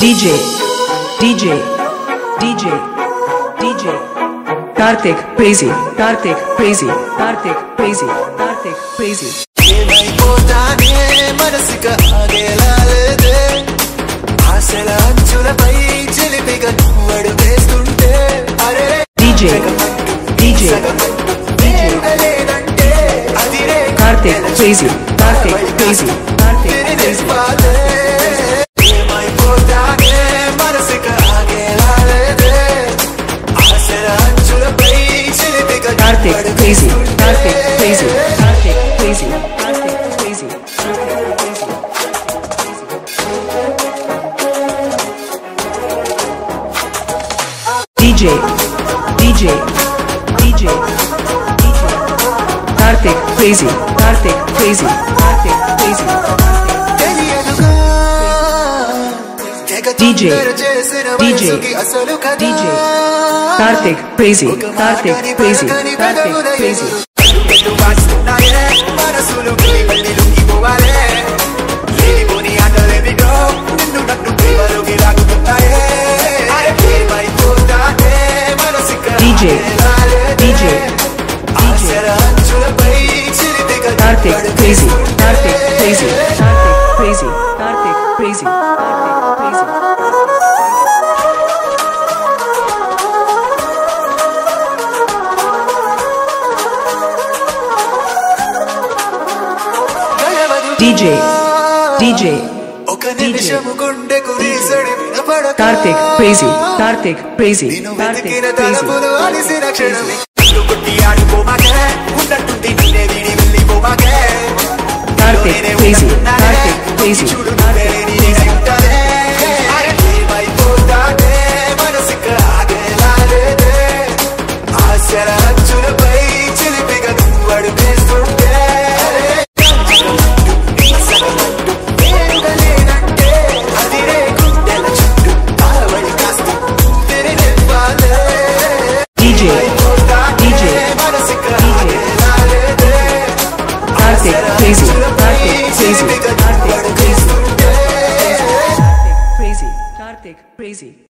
DJ, DJ, DJ, DJ. Karthik, crazy, Karthik, crazy, Karthik, crazy, Karthik, crazy. DJ, DJ, DJ. లేదంటే Karthik, crazy, Karthik, crazy, Karthik, crazy. Kartik, crazy, Kartik, crazy, Kartik, crazy, DJ, DJ, DJ, DJ. Kartik, crazy, Kartik, crazy, Kartik. DJ, తొందర DJ, అసలు కదా DJ. Karthik, crazy, Karthik, crazy, Karthik, crazy. కళ్ళు DJ, DJ, Karthik, crazy, వేస్తుంటే. Karthik, crazy, Karthik, crazy, Karthik, crazy, Karthik, crazy. దయవదు DJ, DJ, ఒక నిమిషము గుండెకు రీసడి వినపడక. Karthik, crazy, Karthik, Take crazy, Karthik crazy, Karthik crazy, Karthik crazy, Karthik crazy.